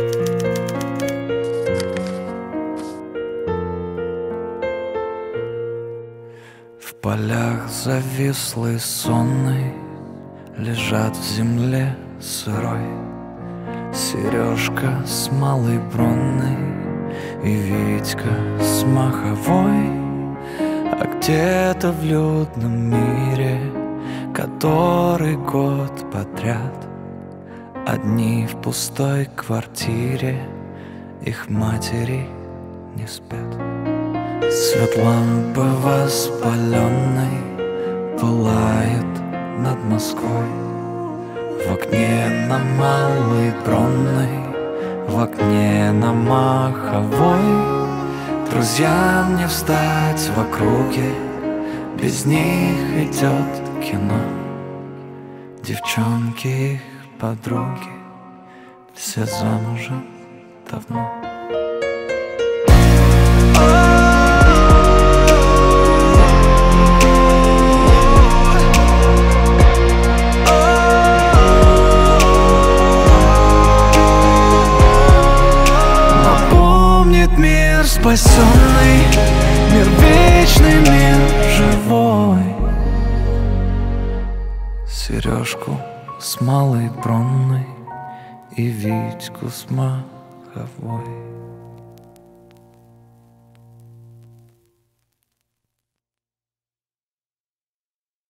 В полях завислый сонный Лежат в земле сырой Сережка с малой бронной И Витька с маховой. А где-то в людном мире Который год подряд Одни в пустой квартире Их матери не спят. Свет лампы воспаленной Пылает над Москвой. В окне на Малой Бронной В окне на Маховой. Друзьям не встать в округе Без них идет кино. Девчонки их подруги. Все замужем давно. Напомнит мир спасенный Мир вечный, мир живой. Сережку с малой бронной И Витьку с маховой